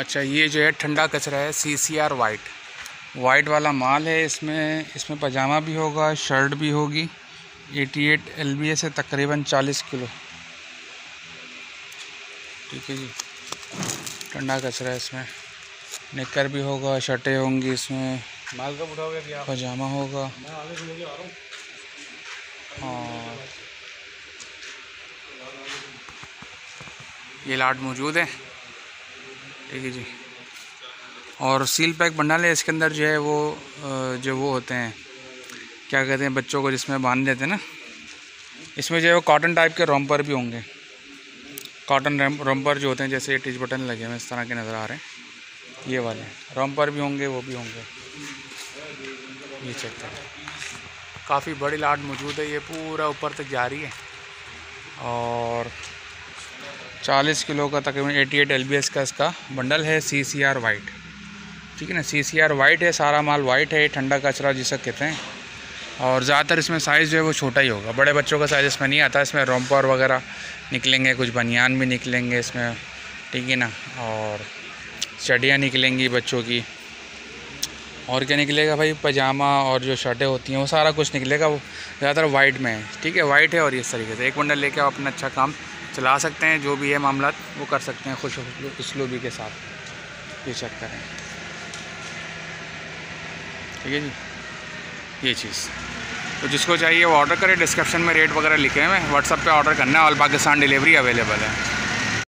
अच्छा ये जो है ठंडा कचरा है C C R white white वाला माल है इसमें इसमें पजामा भी होगा शर्ट भी होगी 88 एल बी एस है तकरीबन 40 किलो. ठीक है जी. ठंडा कचरा है इसमें. निकर भी होगा शर्टें होंगी इसमें. माल कब उठाओगे पजामा होगा. हूँ. और ये लाट मौजूद है. ठीक है जी। और सील पैक बंडल है इसके अंदर जो है वो जो वो होते हैं, क्या कहते हैं, बच्चों को जिसमें बाँध देते हैं ना, इसमें जो है वो कॉटन टाइप के रोम्पर भी होंगे। कॉटन रोम्पर जो होते हैं, जैसे टिच बटन लगे हुए इस तरह के नज़र आ रहे हैं, ये वाले। रोम्पर भी होंगे, वो भी होंगे। ये चेक करें। काफ़ी बड़ी लाट मौजूद है, ये पूरा ऊपर तक जा रही है। और 40 किलो का तकरीबन 88 एल का इसका बंडल है सी सी आर वाइट ठीक है ना? सी सी आर वाइट है, सारा माल वाइट है, ठंडा कचरा जिसे कहते हैं। और ज़्यादातर इसमें साइज़ जो है वो छोटा ही होगा। बड़े बच्चों का साइज़ इसमें नहीं आता। इसमें रोमपर वगैरह निकलेंगे, कुछ बनियान भी निकलेंगे इसमें। ठीक है ना? और चडियाँ निकलेंगी बच्चों की। और क्या निकलेगा भाई? पजामा और जो शर्टें होती हैं, वो सारा कुछ निकलेगा। वो ज़्यादातर वाइट में है। ठीक है? वाइट है और इस तरीके से। एक बंडल लेके आप अपना अच्छा काम। चला सकते हैं, जो भी है मामला, वो कर सकते हैं खुश उसलूबी के साथ। ये चेक करें। ठीक है जी? ये चीज़। तो जिसको चाहिए वो ऑर्डर करें डिस्क्रिप्शन में रेट वगैरह लिखे हुए हैं। व्हाट्सअप पे ऑर्डर करना है ऑल पाकिस्तान डिलीवरी अवेलेबल है।